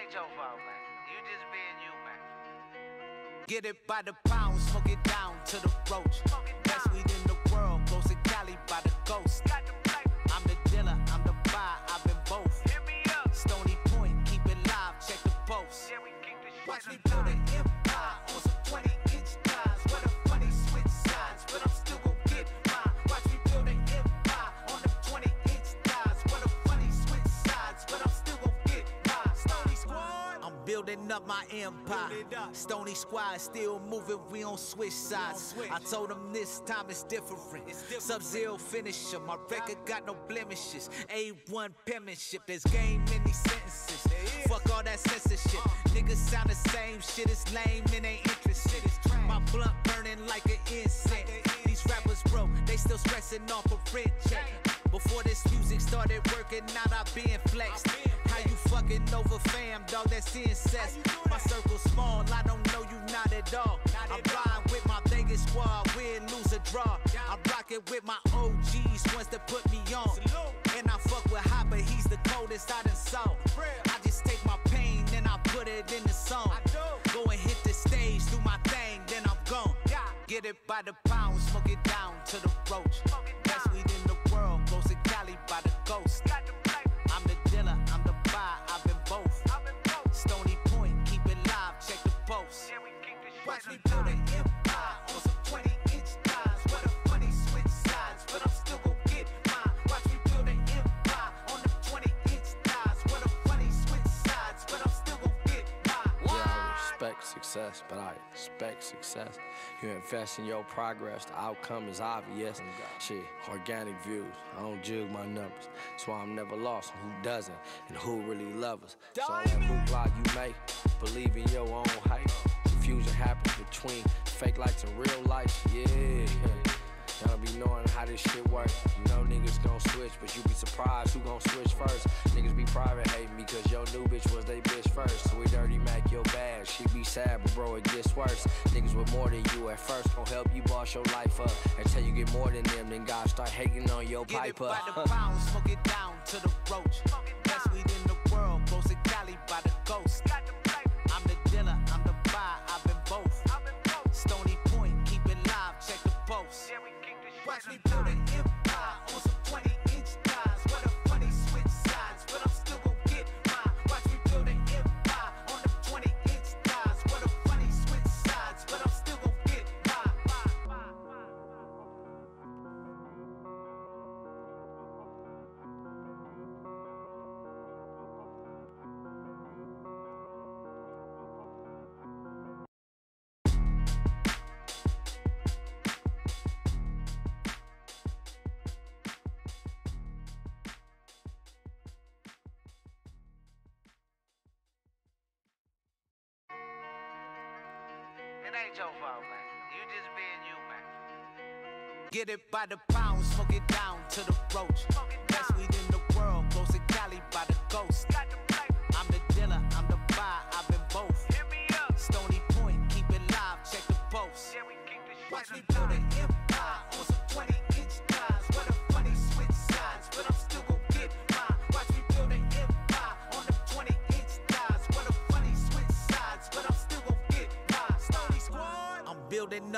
ain't your fault, man. You just being you, man. Get it by the pound, smoke it down to the roach. Best weed in the world goes to Cali by the ghost. Building up my empire. Stony Squad still moving, we don't switch sides. I told them this time it's different. Sub Zero finisher, my record got no blemishes. A1 penmanship, there's game in these sentences. Fuck all that censorship. Niggas sound the same, shit is lame and ain't interested. My blunt burning like an incense. These rappers broke, they still stressing off a rent check. Before this music started working out, I been flexed. How you fucking over fam, dog? That's incest. My circle small, I don't know you not at all. I'm riding with my Vegas squad, win, lose or draw. I rock it with my OGs, ones that put me on. And I fuck with Hopper, he's the coldest I done saw. I just take my pain, then I put it in the song. Get it by the pound, smoke it down to the roach. Best weed in the world goes to Cali by the ghost. I'm the dealer, I'm the buyer, I've been both. Stony Point, keep it live, check the post. Yeah, we keep this shit Watch me build an empire on some 20 inch thighs. Where the funny switch sides, but I'm still gon' get mine. Watch me build an empire on the 20 inch thighs. Where the funny switch sides, but I'm still gon' get mine. Yeah, I respect success, but I expect success. You invest in your progress, the outcome is obvious. Oh, Shit, organic views. I don't jug my numbers. That's why I'm never lost on who doesn't and who really loves us. So all that hoopla you make, believe in your own hype. Confusion happens between fake lights and real life. Yeah. Y'all be knowing how this shit work. You know niggas gon' switch, but you be surprised who gon' switch first. Niggas be private hating because your new bitch was they bitch first. So we dirty Mac your bad. She be sad, but bro, it gets worse. Niggas with more than you at first gon' help you boss your life up. Until you get more than them, then God start hating on your Get it pipe by the pound, smoke it down to the roach. Best by the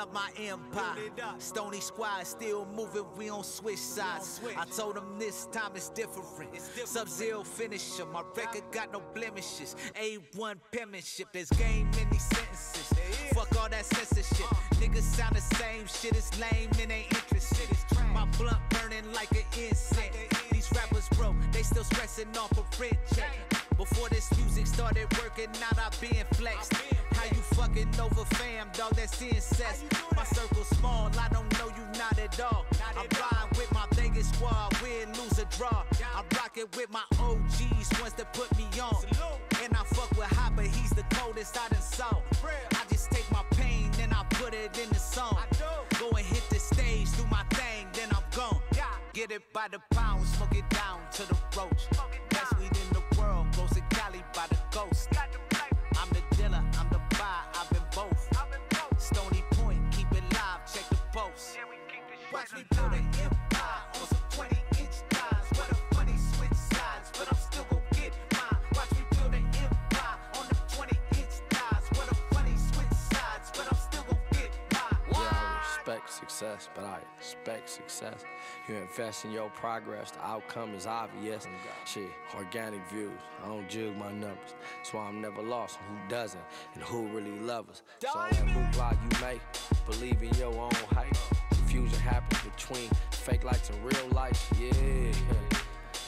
up my empire. Stony Squad still moving, we don't switch sides. I told them this time it's different. Sub Zero finisher, my record got no blemishes. A1 penmanship, there's game in these sentences. Fuck all that censorship. Niggas sound the same, shit is lame and ain't interested. My blunt burning like an incense. These rappers broke, they still stressing off a rent check. Before this music started working out, I been flexed. How you fucking over fam, dog? That's incest. My circle small, I don't know you not at all. I'm riding with my Vegas squad, win, lose or draw. I'm rocking with my OGs, ones that put me on. And I fuck with Hopper, he's the coldest I done saw. I just take my pain, and I put it in the song. Go and hit the stage, do my thing, then I'm gone. Get it by the pound, smoke it down to the roach. Success, but I expect success. You invest in your progress, the outcome is obvious. Oh, Shit, organic views, I don't jug my numbers. That's why I'm never lost on who doesn't and who really loves us. So all that hoopla you make, believe in your own hype. Confusion happens between fake lights and real life, yeah.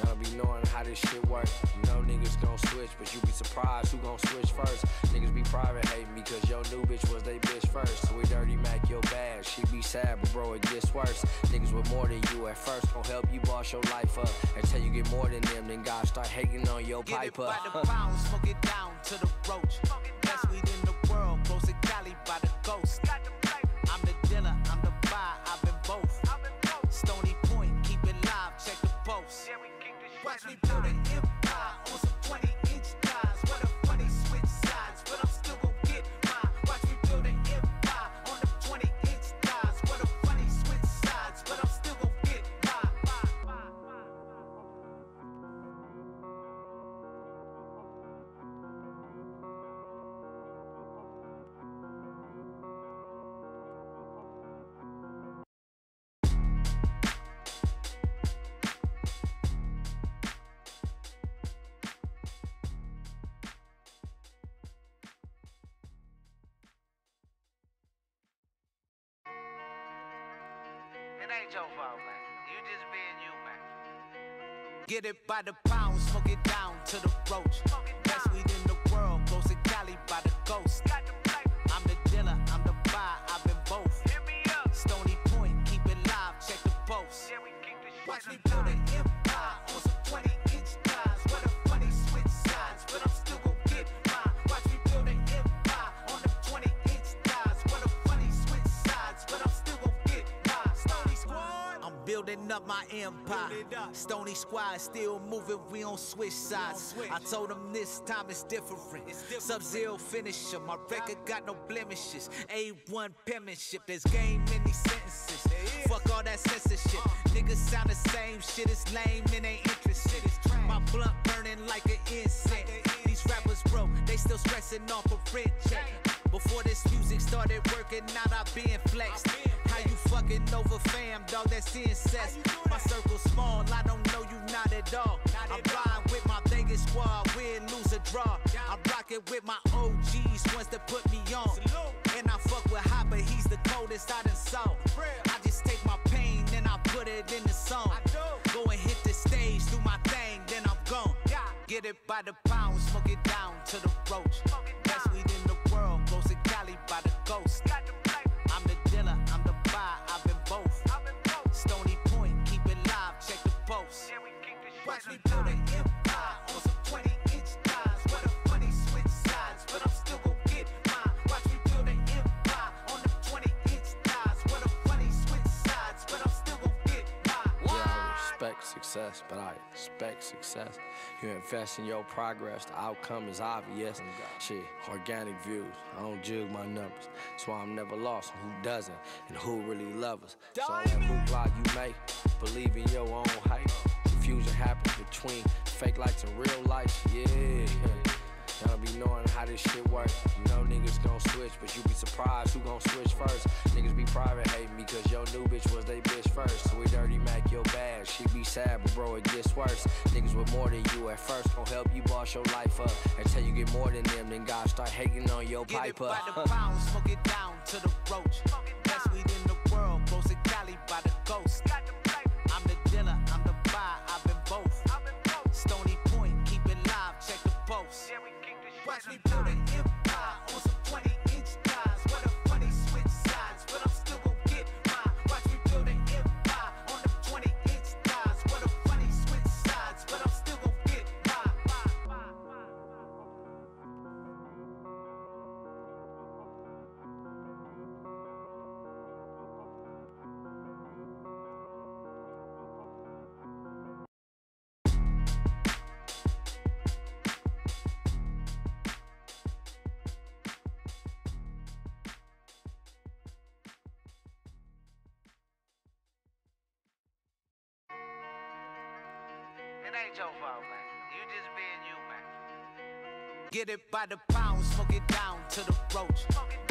Y'all be knowing how this shit work. You know niggas gon' switch, but you be surprised who gon' switch first. Niggas be private hating because your new bitch was they bitch first. So we dirty Mac your bad. She be sad, but bro, it gets worse. Niggas with more than you at first gon' help you boss your life up. Until you get more than them, then God start hating on your Get it pipe by up. the pound, smoke it down to the roach. Best weed in the world, close to Cali empire. Stony Squad still moving, we don't switch sides. I told them this time it's different. Sub Zero finisher, my record got no blemishes. A1 penmanship, there's game in these sentences. Fuck all that censorship. Niggas sound the same, shit is lame and ain't interested. My blunt burning like an incense. These rappers broke, they still stressing off a rent check. Before this music started working out, I been flexed. How you fucking over fam, dog? That's incest. My circle small, I don't know you not at all. I'm riding with my Vegas squad, win, lose or draw. I'm rocking with my OGs, ones that put me on. And I fuck with Hopper, he's the coldest I done saw. I just take my pain and I put it in the song. Go and hit the stage, do my thing, then I'm gone. Get it by the pound, success, but I expect success. You invest in your progress, the outcome is obvious. Shit, organic views, I don't jug my numbers. That's why I'm never lost on who doesn't and who really loves us. So all that hoopla you make, believe in your own hype. Confusion happens between fake lights and real life, yeah. Y'all be knowing how this shit work. You know niggas gon' switch, but you be surprised who gon' switch first. Niggas be private hating because your new bitch was they bitch first. So we dirty Mac your bad. She be sad, but bro, it gets worse. Niggas with more than you at first gon' help you boss your life up. Until you get more than them, then God start hating on your Get it pipe by the pound, smoke it down to the roach. By the pound, smoke it down to the roach.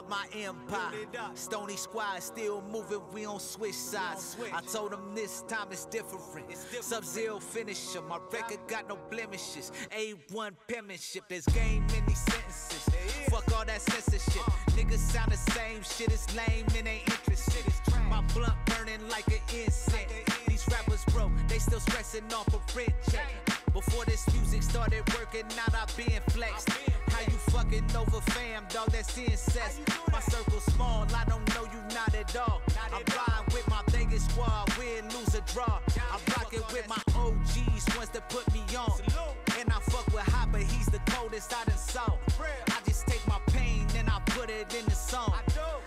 Up my empire. Stony squad still moving, we on switch sides. I told them this time it's different. Sub zero finisher, my record got no blemishes. A1 penmanship, there's game in these sentences. Fuck all that censorship. Niggas sound the same, shit is lame and ain't interested. My blunt burning like an incense. These rappers broke, they still stressing off a rent check. Before this music started working out, I been flexed. How you fucking over fam, dog? That's incest. My circle small, I don't know you not at all. I'm riding with my Vegas squad, win, lose or draw. I'm rocking with my OGs, ones that put me on. And I fuck with Hopper, he's the coldest I done saw. I just take my pain, then I put it in the song.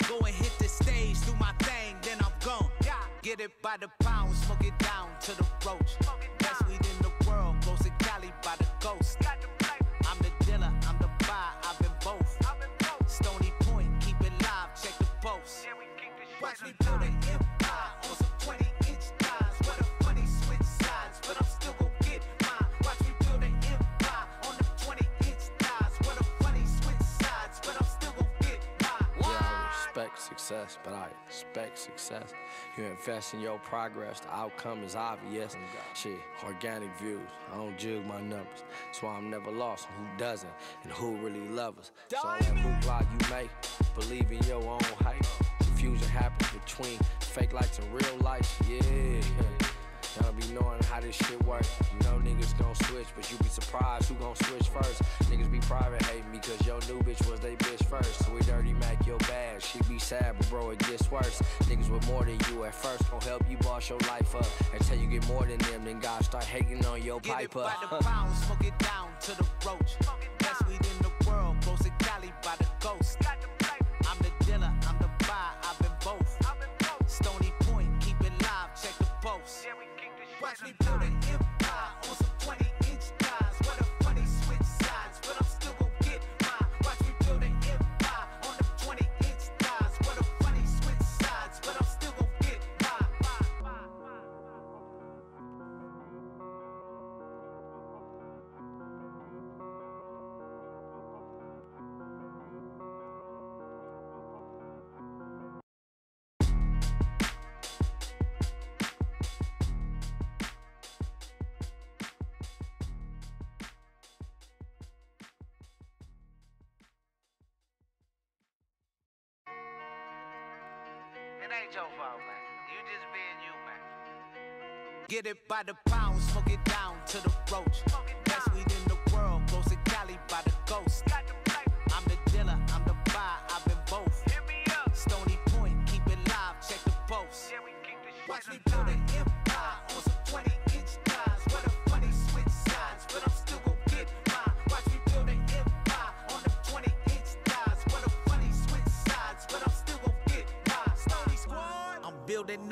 Go and hit the stage, do my thing, then I'm gone. Get it by the pound, smoke it down to the roach. Success, but I expect success. You invest in your progress, the outcome is obvious. Oh, Shit, organic views. I don't jug my numbers. That's why I'm never lost on who doesn't and who really loves us. So that hoopla you make, believe in your own hype. Confusion happens between fake lights and real life. Yeah. Y'all be knowing how this shit work. You know niggas gon' switch, but you be surprised who gon' switch first. Niggas be private hating me cause your new bitch was they bitch first. So we dirty Mac your bad. She be sad, but bro, it gets worse. Niggas with more than you at first gon' help you boss your life up. Until you get more than them, then God start hating on your Get it by up. the pound, smoke it down to the roach. By the pound, smoke it down to the roach.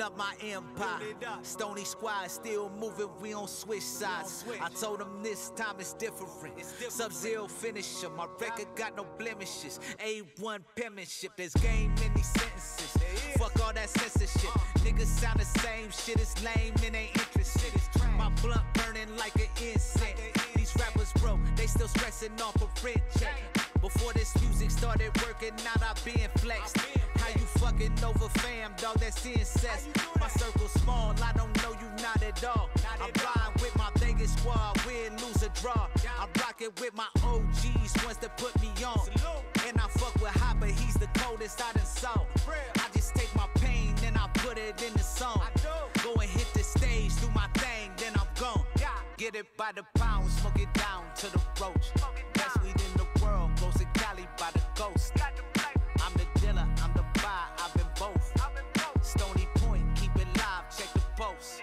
Up my empire. Stony Squad still moving, we on switch sides. I told them this time it's different. Sub zero finisher, my record got no blemishes. A1 penmanship, there's game in these sentences. Fuck all that censorship. Niggas sound the same, shit is lame and ain't interested. My blunt burning like an incense. These rappers broke, they still stressing off a rent check. Before this music started working out, I been flexed. How you fucking over fam, dog? That's incest. My circle small, I don't know you not at all. I'm riding with my Vegas squad, win, lose or draw. I'm rocking with my OGs, ones that put me on. And I fuck with Hopper, he's the coldest I done saw. Get it by the pound, smoke it down to the roach. Best weed in the world, goes to Cali by the ghost. I'm the dealer, I'm the buyer, I've been both. Stony Point, keep it live, check the post.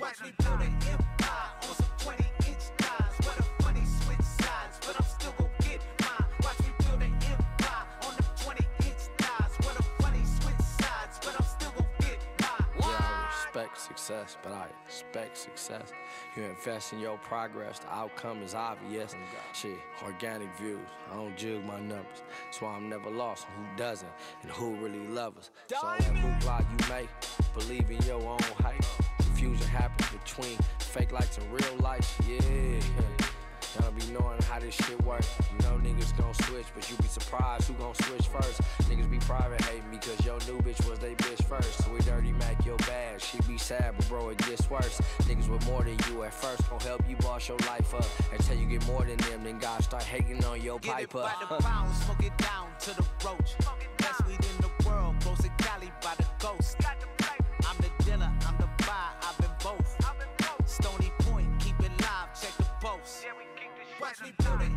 Watch me build an empire on some 20 inch thighs. Where the funny switch sides, but I'm still gon' get mine. Watch me build an empire on the 20 inch thighs. Where the funny switch sides, but I'm still gon' get mine. Yeah, I respect success, but I expect success. You invest in your progress, the outcome is obvious. Shit, organic views. I don't jug my numbers. That's why I'm never lost on who doesn't and who really loves us. So all that hoopla you make, believe in your own hype. Confusion happens between fake lights and real life. Yeah. Y'all be knowing how this shit work. You know niggas gon' switch, but you be surprised who gon' switch first. Niggas be private hating because your new bitch was they bitch first. So we dirty Mac your bad, she be sad, but bro, it gets worse. Niggas with more than you at first gon' help you boss your life up. Until you get more than them, then God start hating on your Get it pipe by the pound, smoke it down to the roach. Watch me build an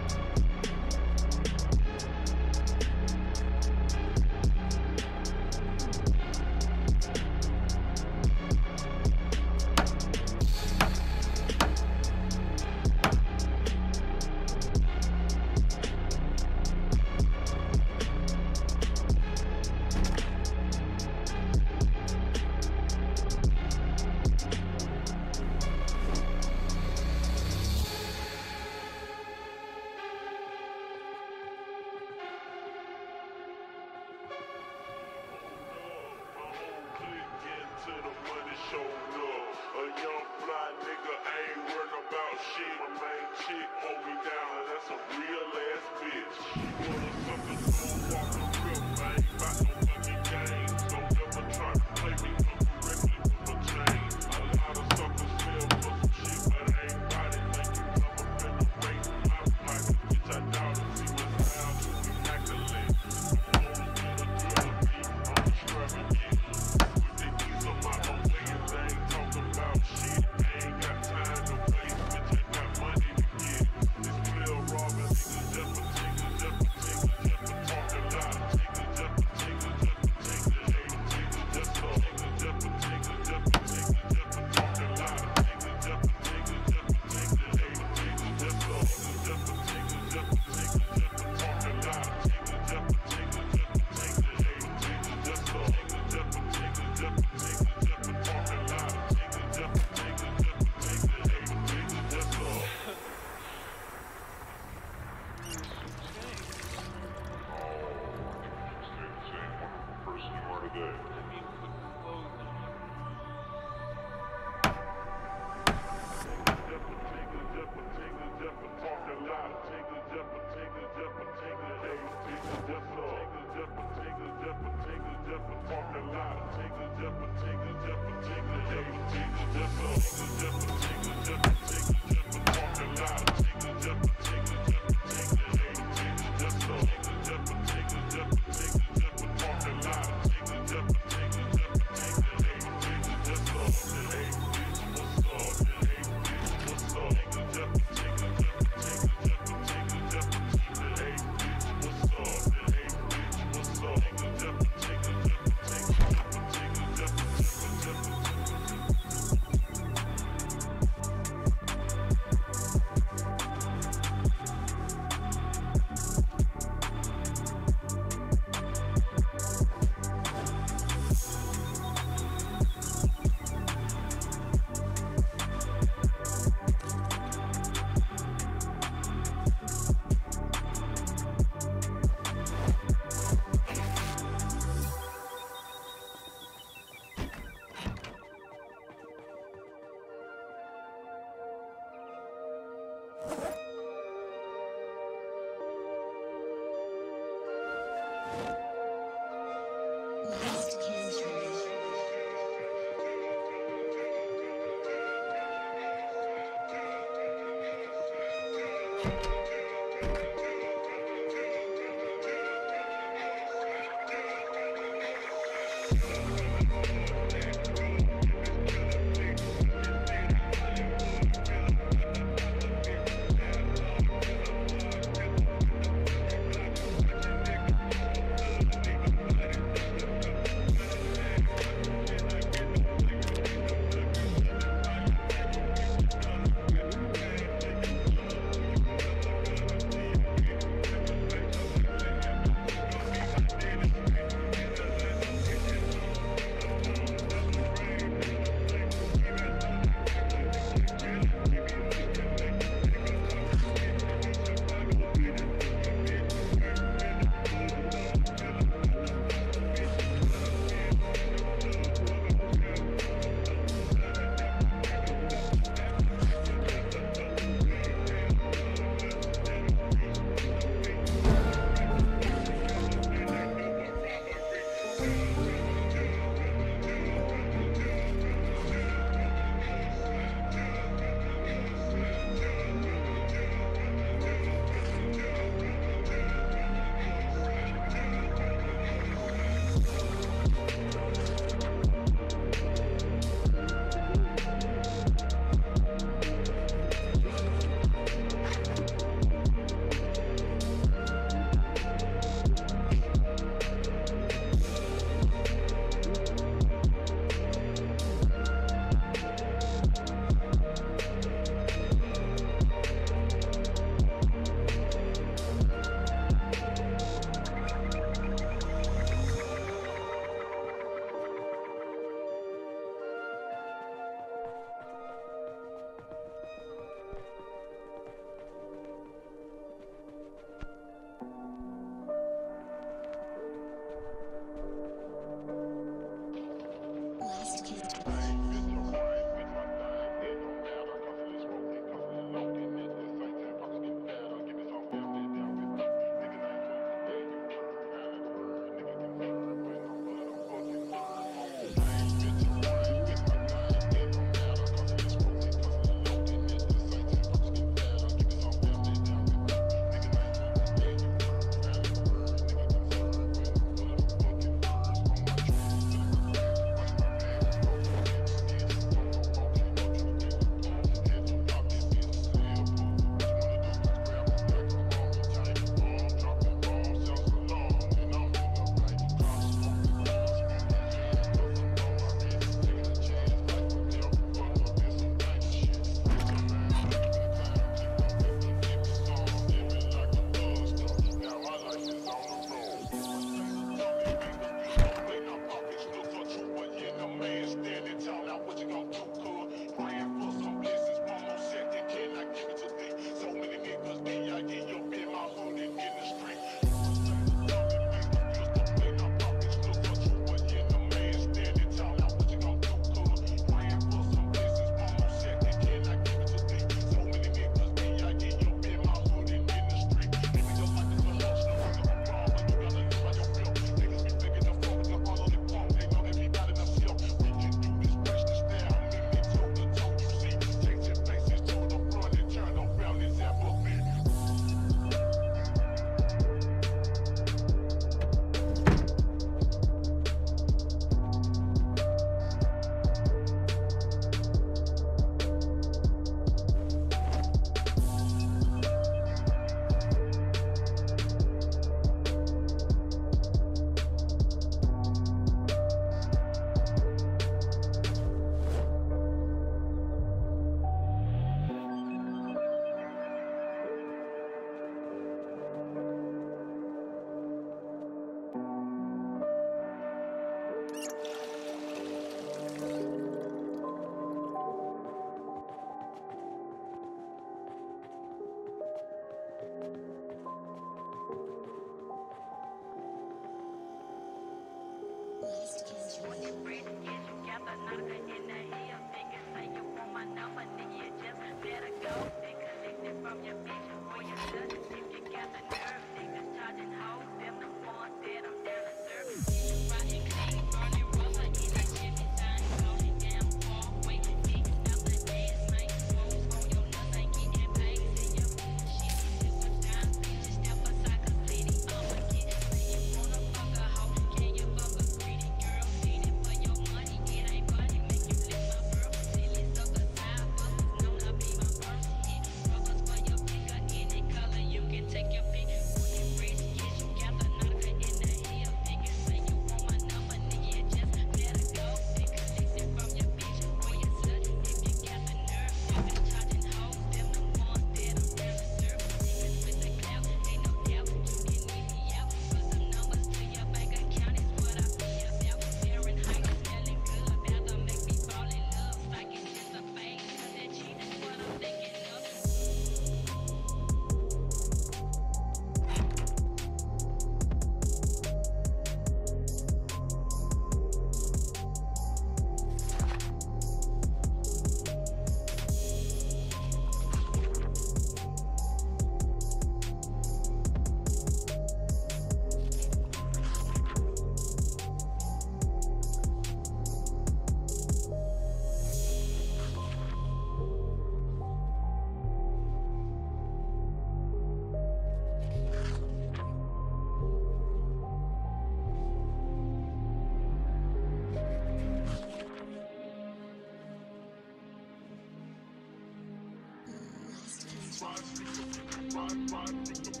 Bye, bye,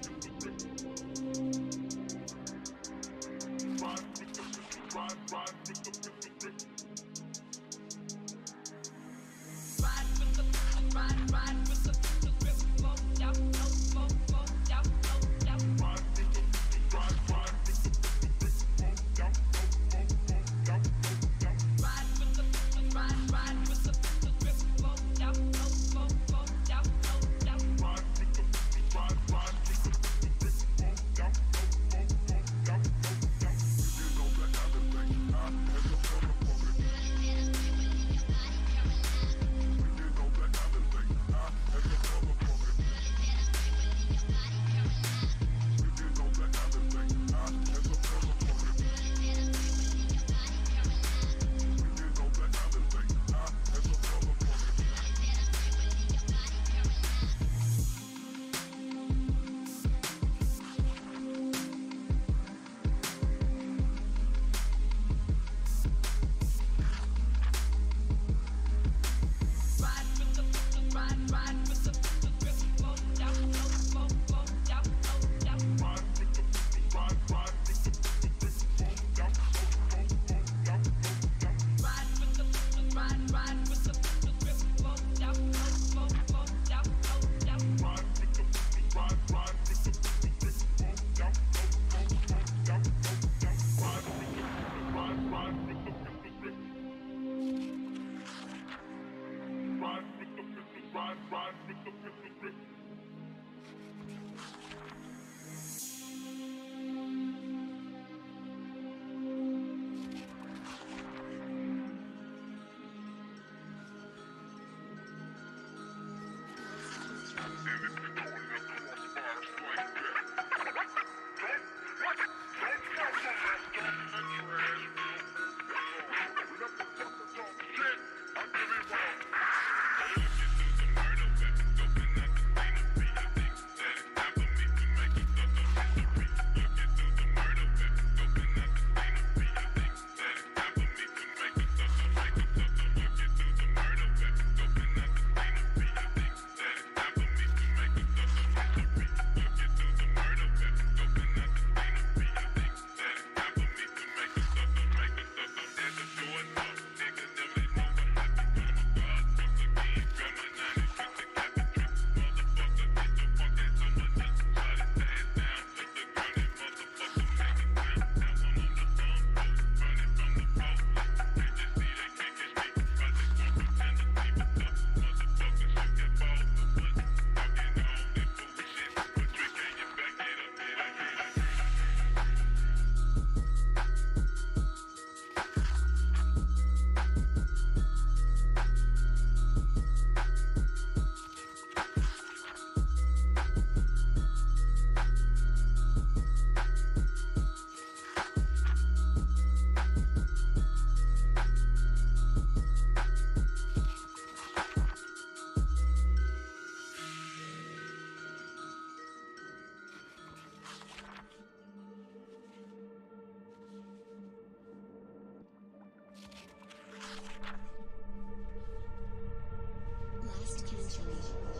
situation.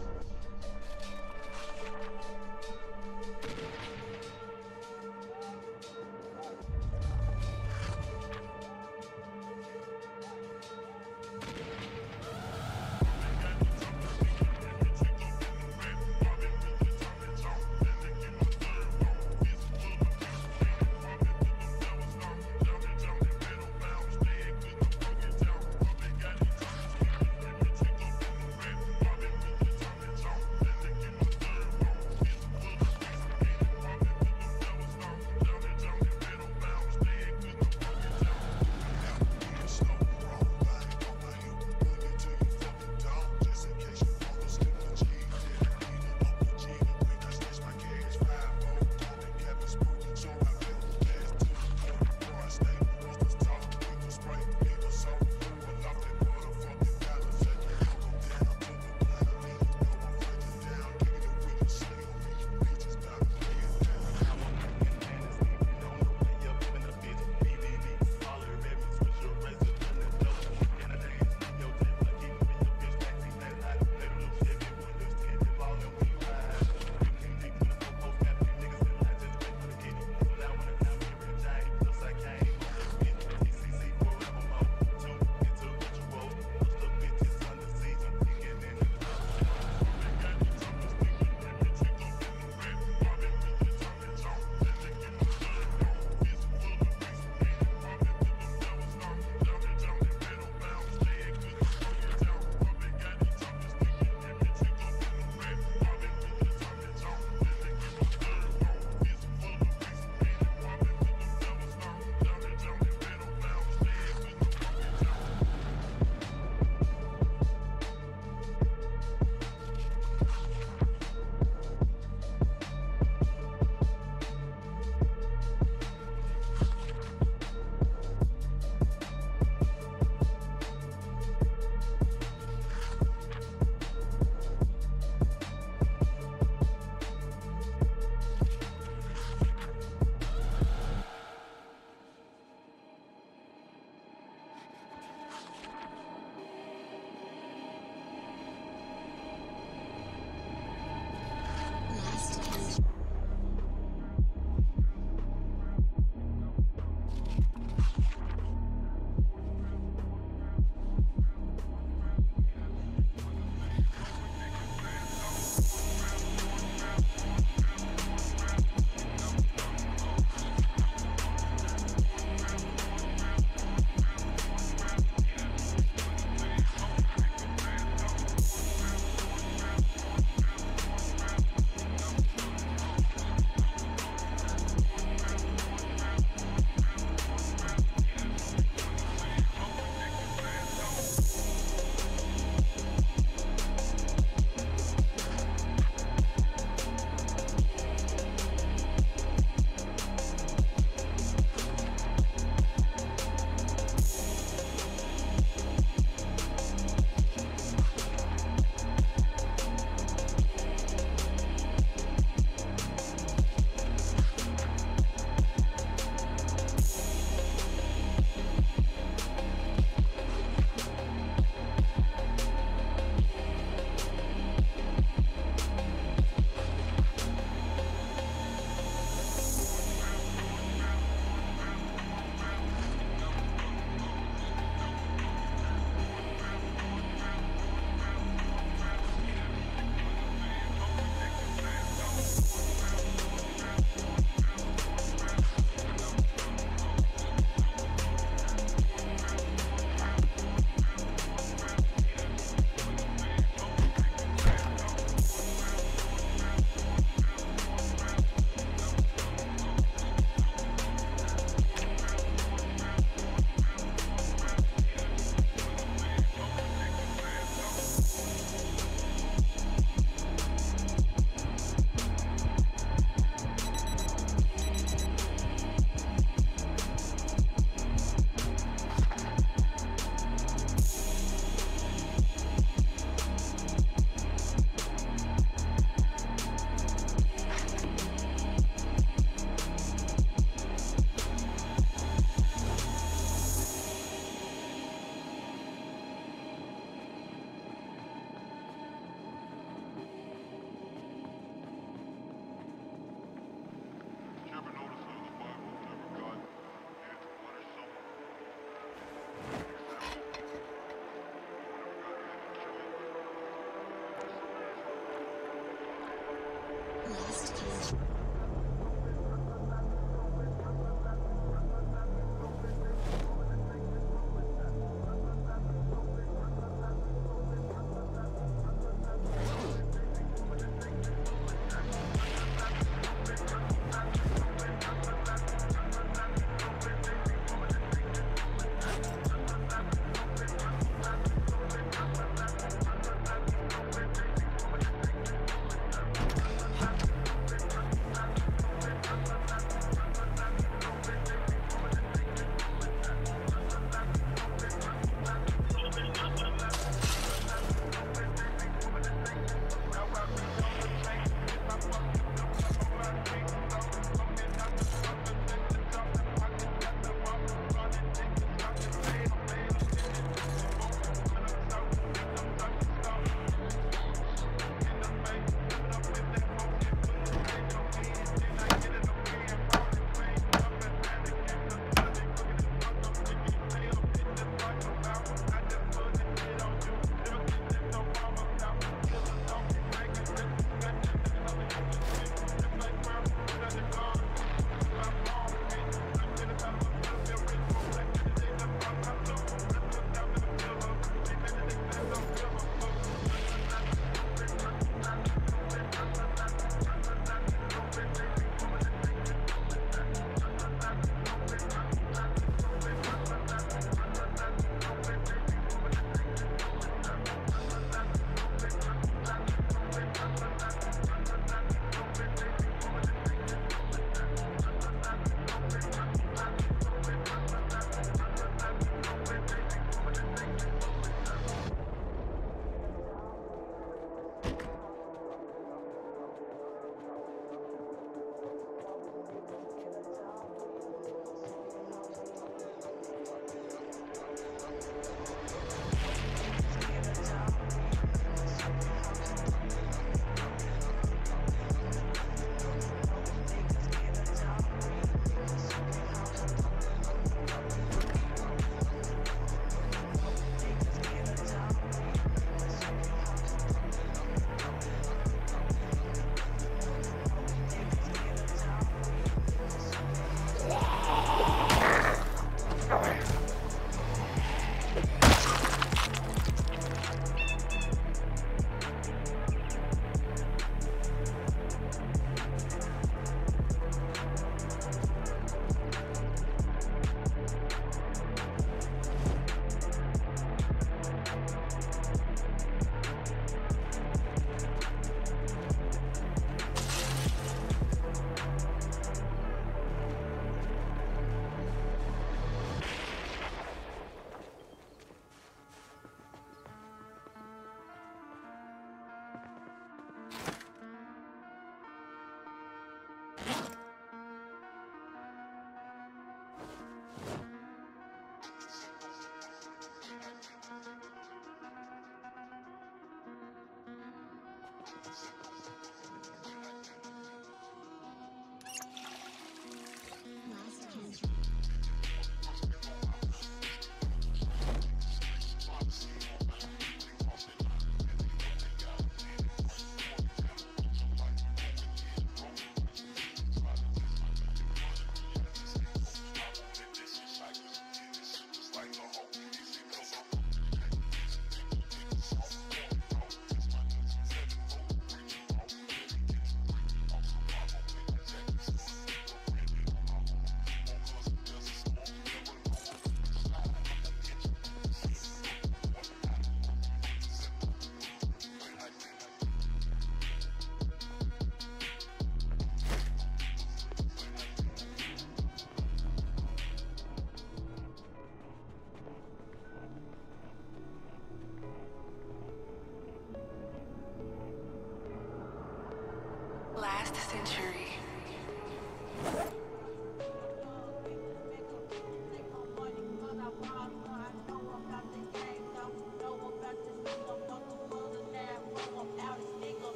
Last century.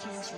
天天学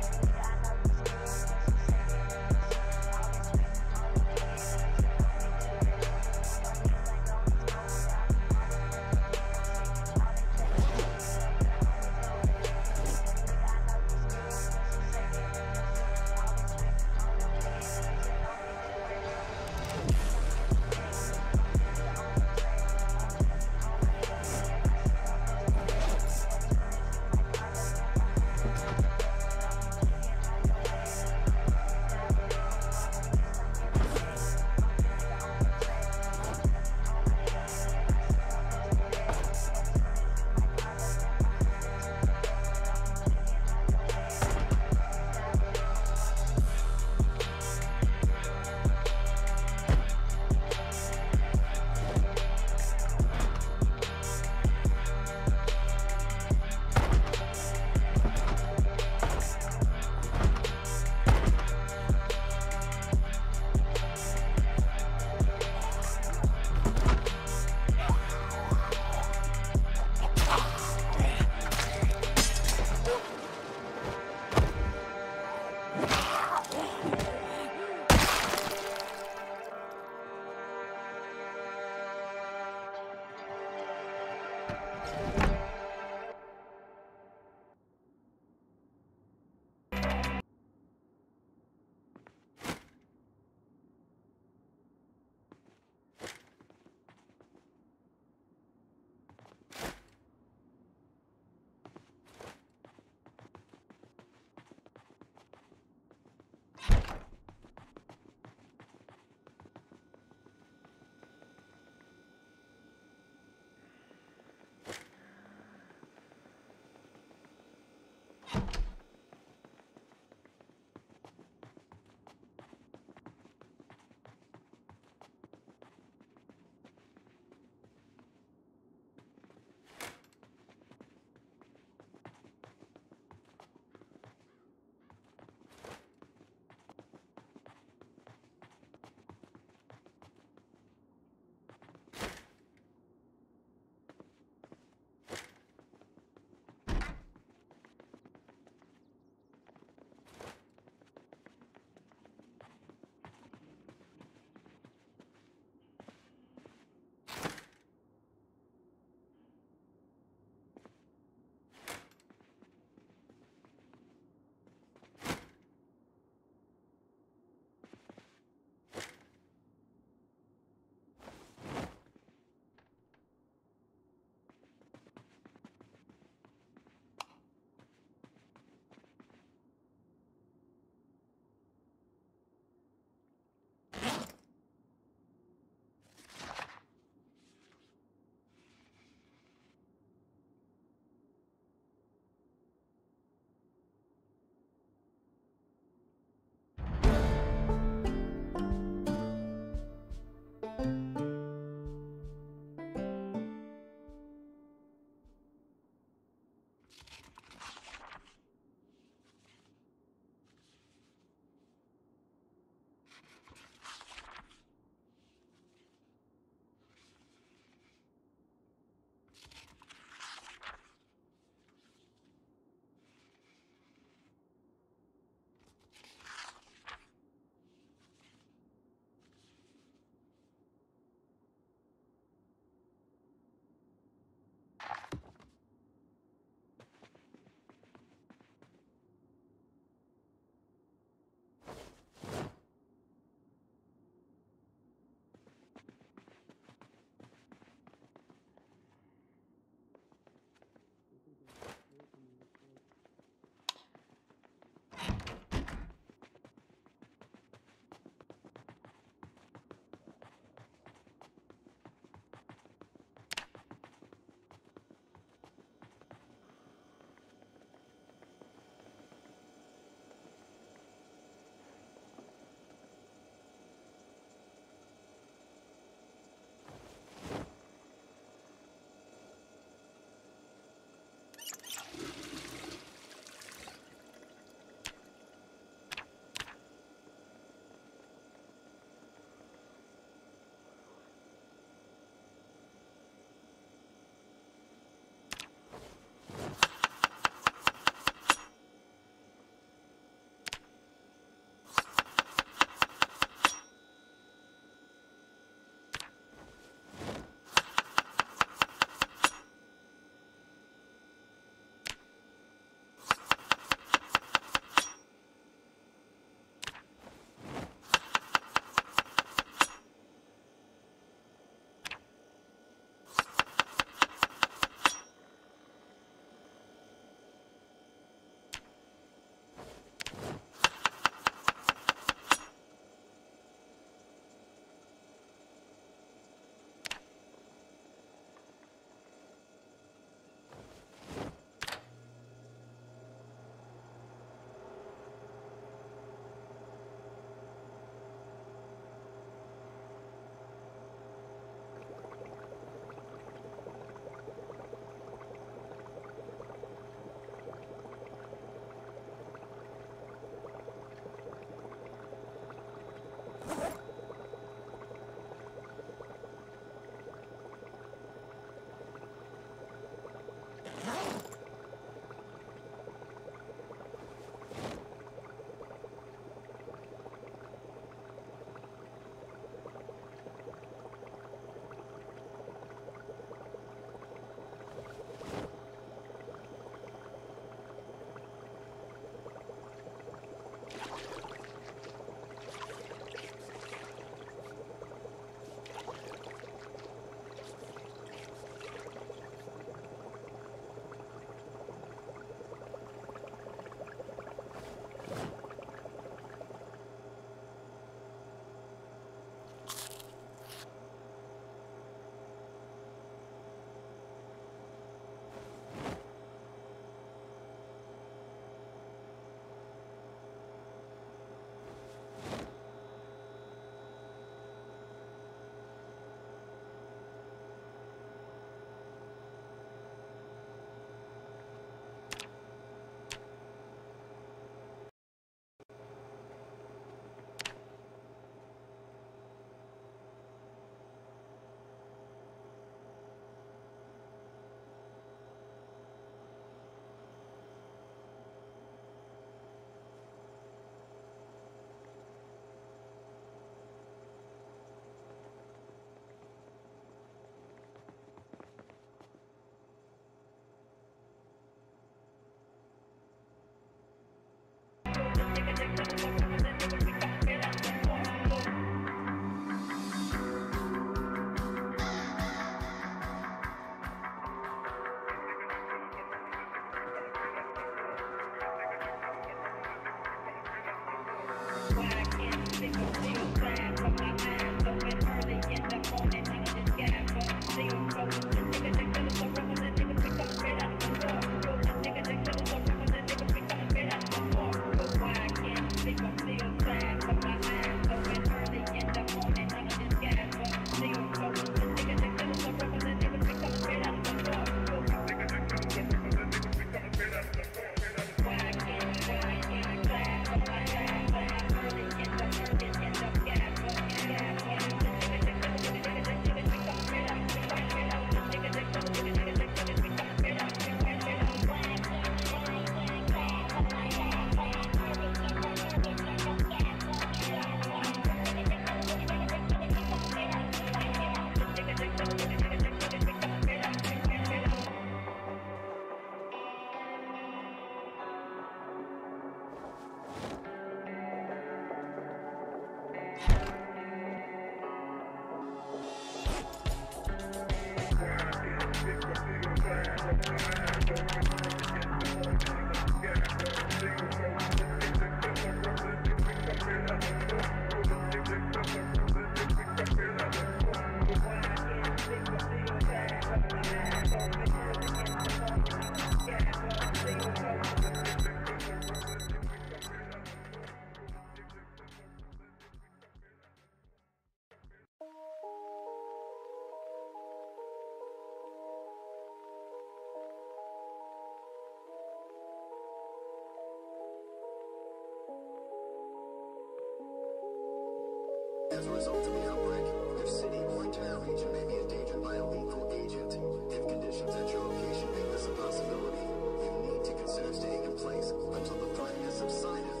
As a result of the outbreak, your city or entire region may be endangered by a lethal agent. If conditions at your location make this a possibility, you need to consider staying in place until the threat has subsided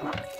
Reinvent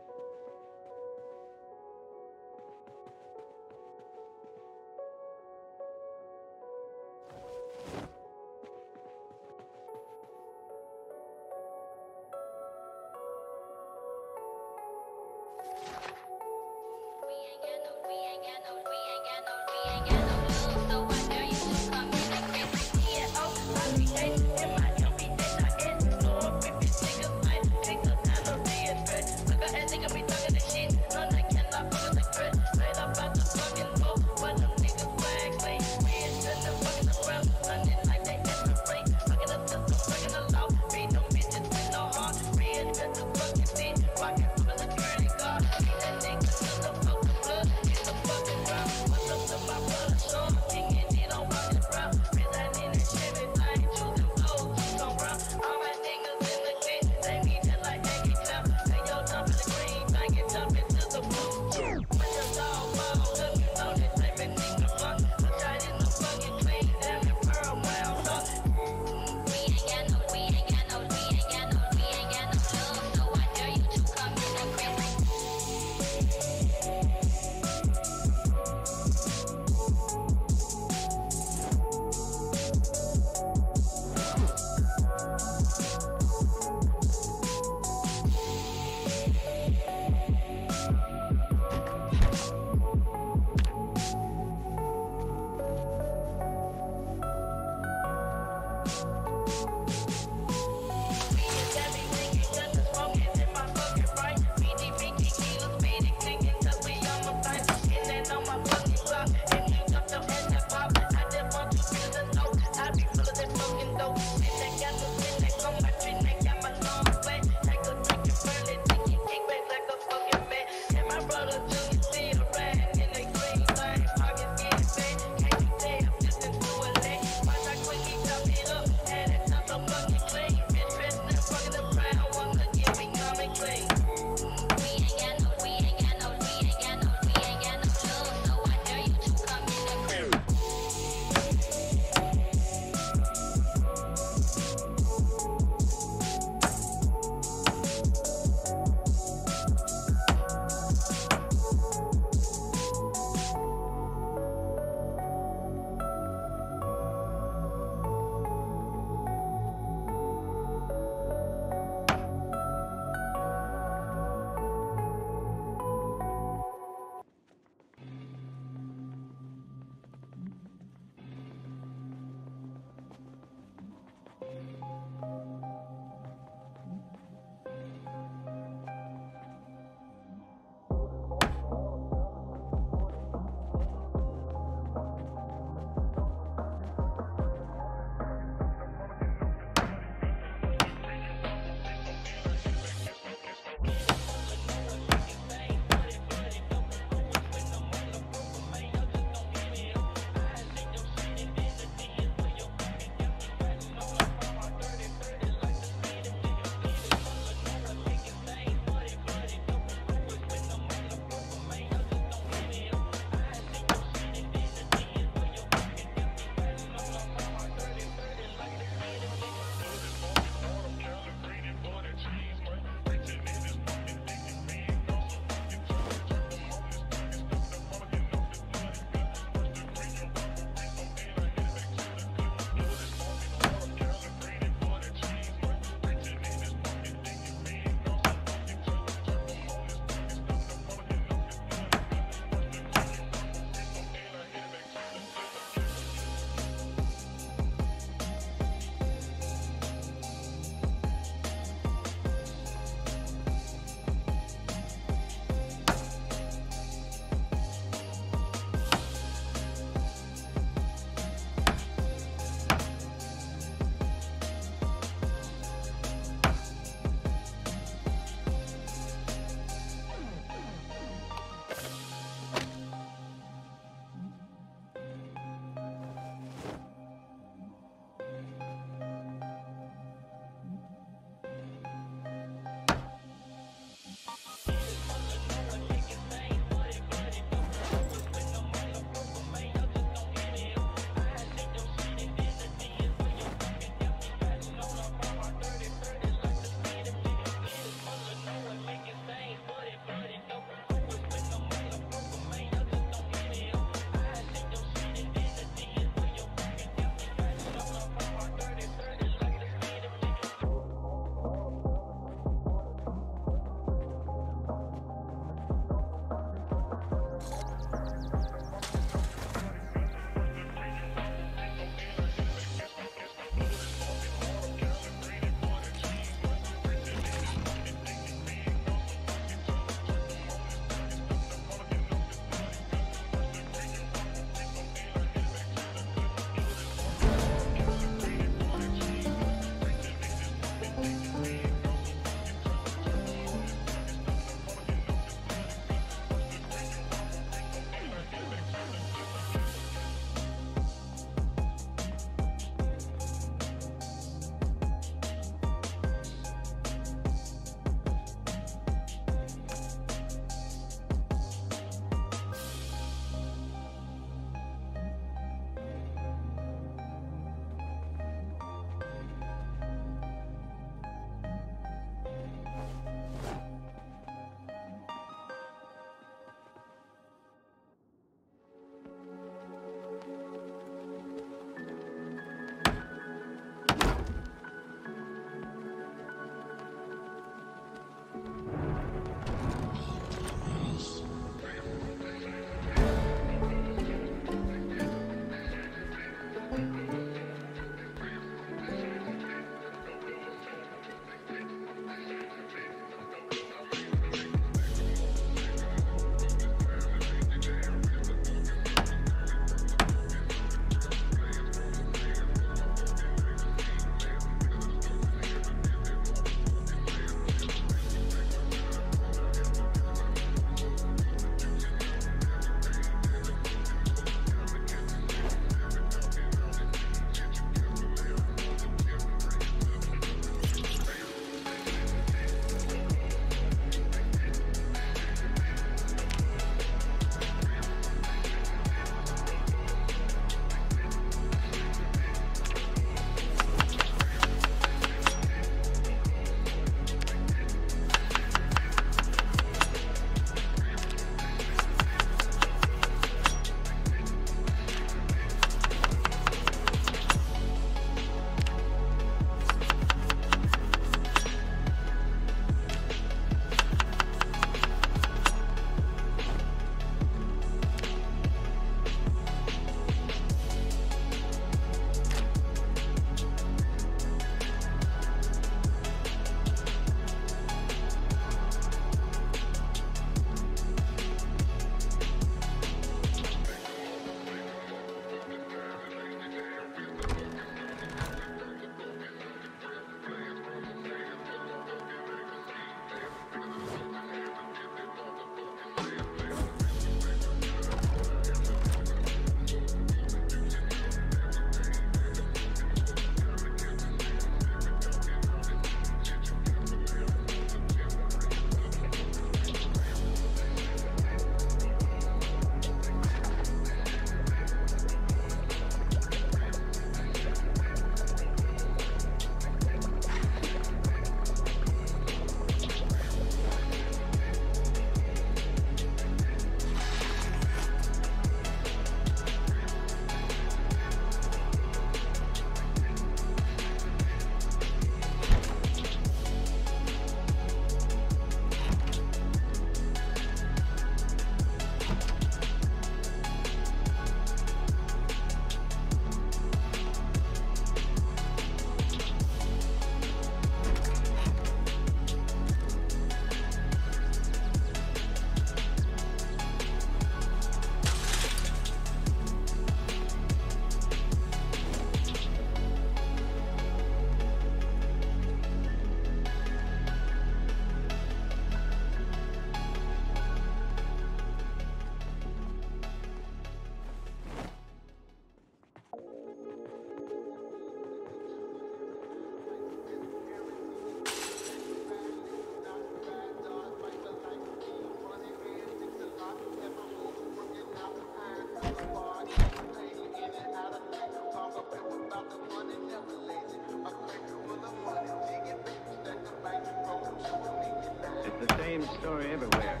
same story everywhere.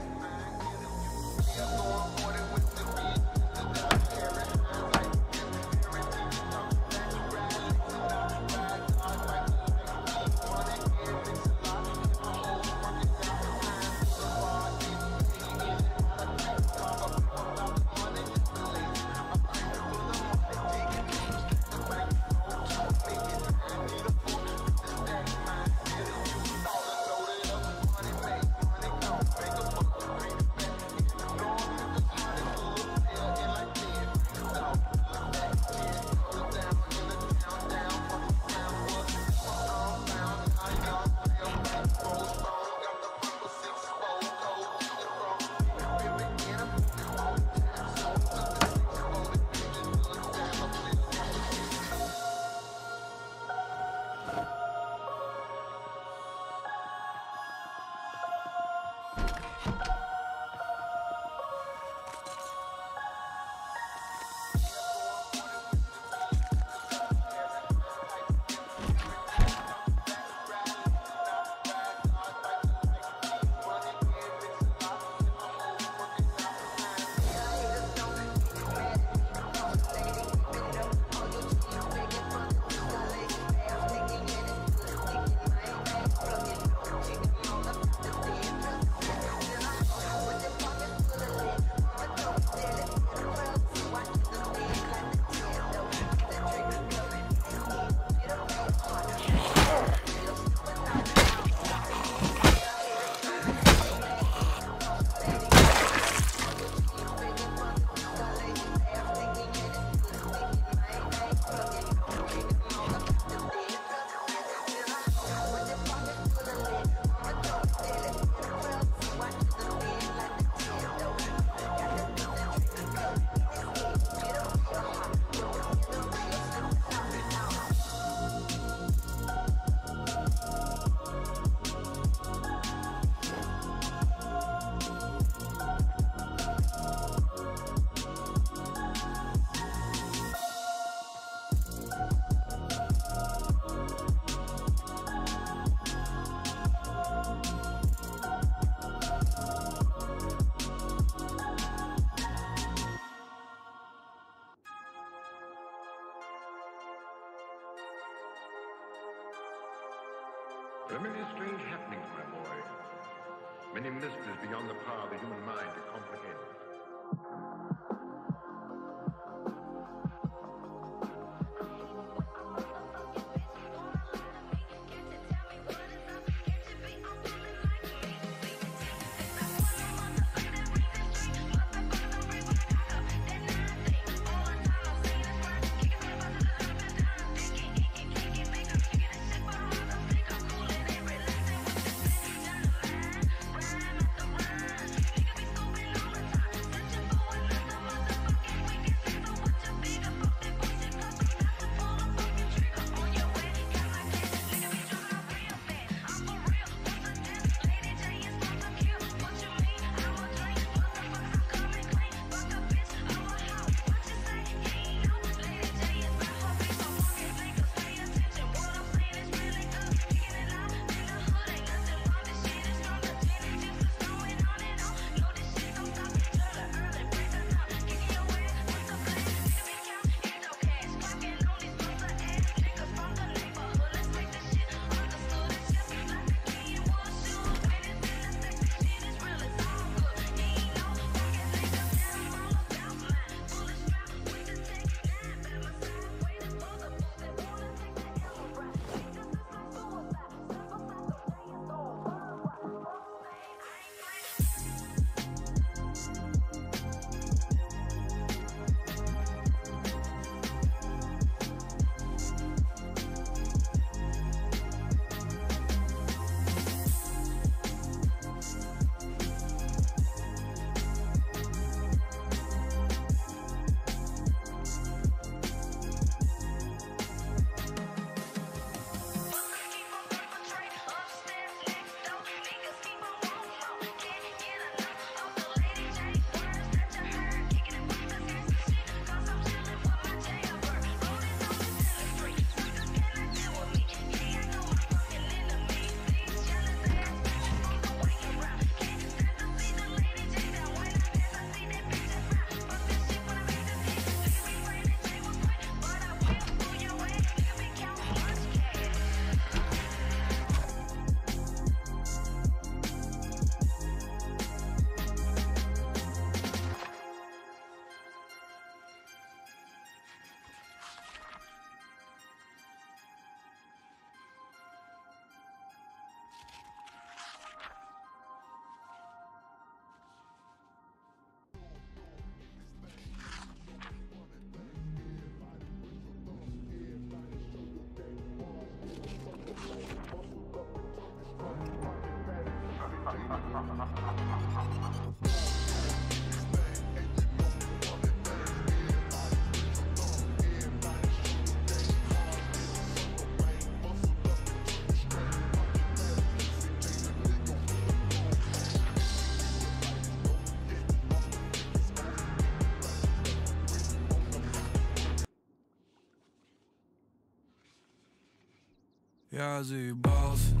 Я заебался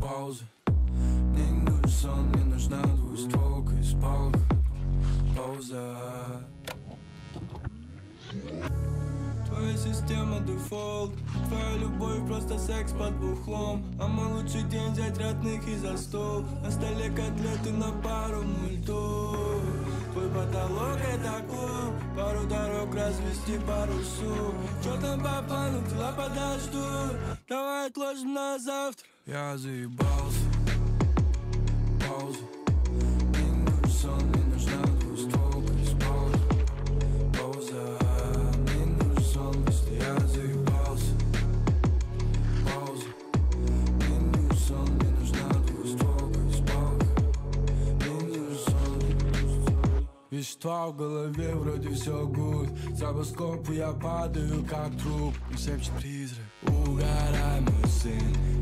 Пауза Мне не нужен сон, мне нужна двустволка и спалка Пауза. Твоя система дефолт. Твоя любовь просто секс под бухлом. А мой лучший день взять родных и за стол. На столе котлеты на пару мультов. Твой потолок это клуб. Пару дорог развести парусу Чё там по плану, дела подождут отложим на завтра. Я заебался. Пауза. Мне не нужен нужна двустволка и спалка Пауза. Мне я заебался. Пауза. Мне не нужен нужна двустволка и спалка Мне не нужен Вещества в голове, вроде все гуд Забоскопу я падаю, как труп. И шепчет призрак sin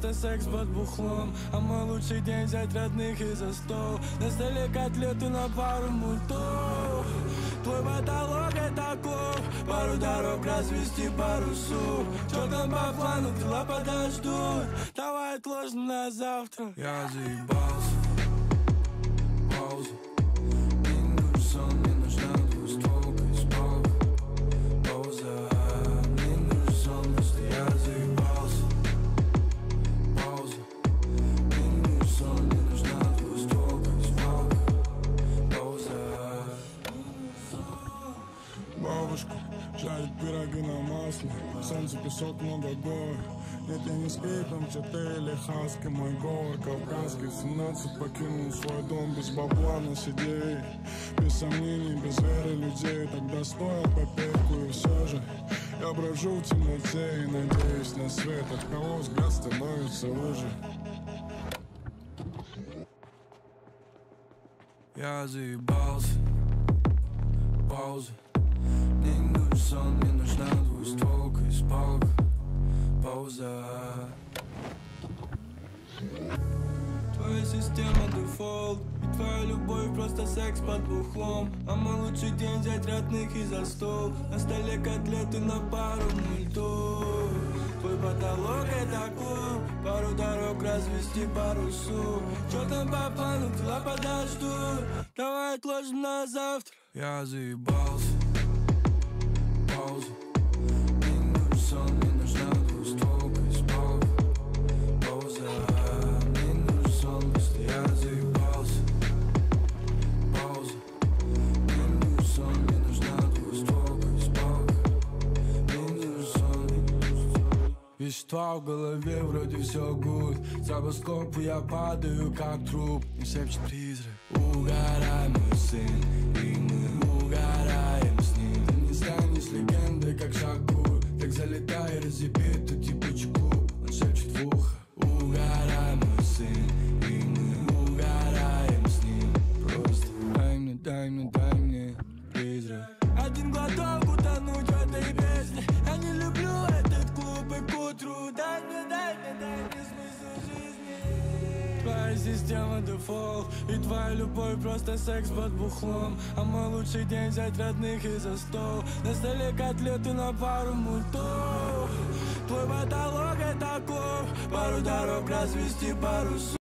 просто секс под бухлом. А мой лучший день взять родных и за стол. На столе котлеты на пару мультов Твой потолок это клуб Пару дорог развести парусу Чё там по плану, дела подождут. Давай отложим на завтра. Я заебался Нет, я не скрипом, или хаски Мой говор кавказский 17 покинул свой дом без бабла на сидей Без сомнений, без веры людей Тогда стоя попейку и все же. Я брожу в темноте и надеюсь на свет От кого взгляд становится уже Я заебался. Пауза. Не нужен сон, мне нужна двустволка и спалка Пауза. Твоя система дефолт И твоя любовь просто секс под бухлом. А мой лучший день взять родных и за стол. На столе котлеты на пару мультов. Твой потолок это клуб. Пару дорог развести парусу Чё там по плану, дела подождут Давай отложим на завтра. Я заебался Вещества в голове, вроде все гуд Забоскопу я падаю, как труп. И шепчет призрак Угорай, мой сын И мы угораем с ним. Ты не станешь легендой, как Шакур Так залетай, разъеби эту типучку Он шепчет в ухо. Угорай, мой сын И мы угораем с ним. Просто дай мне, дай мне, дай Система дефолт. И твоя любовь просто секс под бухлом. А мой лучший день взять родных и за стол. На столе котлеты на пару мультов. Твой потолок это клуб Пару дорог развести парусу